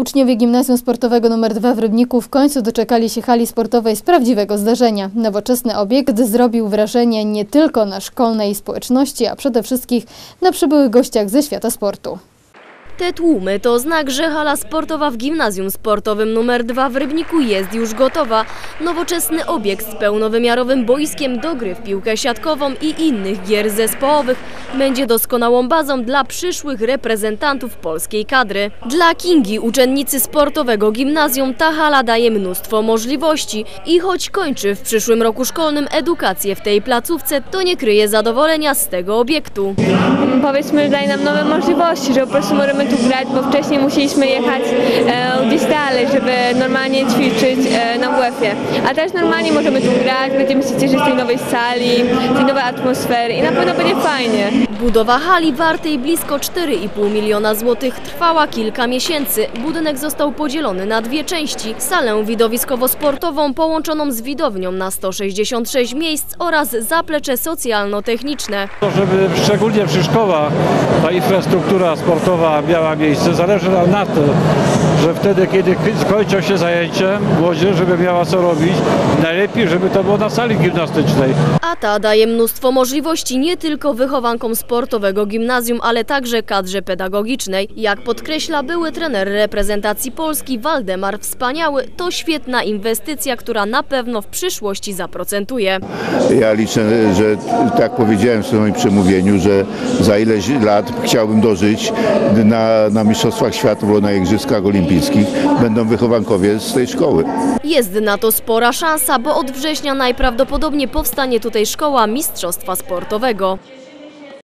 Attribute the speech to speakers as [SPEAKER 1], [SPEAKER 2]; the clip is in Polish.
[SPEAKER 1] Uczniowie Gimnazjum Sportowego nr 2 w Rybniku w końcu doczekali się hali sportowej z prawdziwego zdarzenia. Nowoczesny obiekt zrobił wrażenie nie tylko na szkolnej społeczności, a przede wszystkim na przybyłych gościach ze świata sportu.
[SPEAKER 2] Te tłumy to znak, że hala sportowa w Gimnazjum Sportowym nr 2 w Rybniku jest już gotowa. Nowoczesny obiekt z pełnowymiarowym boiskiem do gry w piłkę siatkową i innych gier zespołowych będzie doskonałą bazą dla przyszłych reprezentantów polskiej kadry. Dla Kingi, uczennicy sportowego gimnazjum, ta hala daje mnóstwo możliwości i choć kończy w przyszłym roku szkolnym edukację w tej placówce, to nie kryje zadowolenia z tego obiektu.
[SPEAKER 3] powiedzmy, że daje nam nowe możliwości, że po prostu możemy tu grać, bo wcześniej musieliśmy jechać e, gdzieś dalej, żeby normalnie ćwiczyć e, na WF-ie. A teraz normalnie możemy tu grać, będziemy się cieszyć z tej nowej sali, tej nowej atmosfery i na pewno będzie fajnie.
[SPEAKER 2] Budowa hali wartej blisko 4,5 miliona złotych trwała kilka miesięcy. Budynek został podzielony na dwie części. Salę widowiskowo-sportową połączoną z widownią na 166 miejsc oraz zaplecze socjalno-techniczne.
[SPEAKER 4] Żeby szczególnie przy szkołach ta infrastruktura sportowa miała miejsce, zależy nam na to, że wtedy, kiedy skończą się zajęcia, młodzież, żeby miała co robić, najlepiej, żeby to było na sali gimnastycznej.
[SPEAKER 2] A ta daje mnóstwo możliwości nie tylko wychowankom sportowego gimnazjum, ale także kadrze pedagogicznej. Jak podkreśla były trener reprezentacji Polski Waldemar Wspaniały, to świetna inwestycja, która na pewno w przyszłości zaprocentuje.
[SPEAKER 5] Ja liczę, że tak powiedziałem w swoim przemówieniu, że za ileś lat chciałbym dożyć na, na Mistrzostwach Świata na Igrzyskach Olimpijskich będą wychowankowie z tej szkoły.
[SPEAKER 2] Jest na to spora szansa, bo od września najprawdopodobniej powstanie tutaj szkoła mistrzostwa sportowego.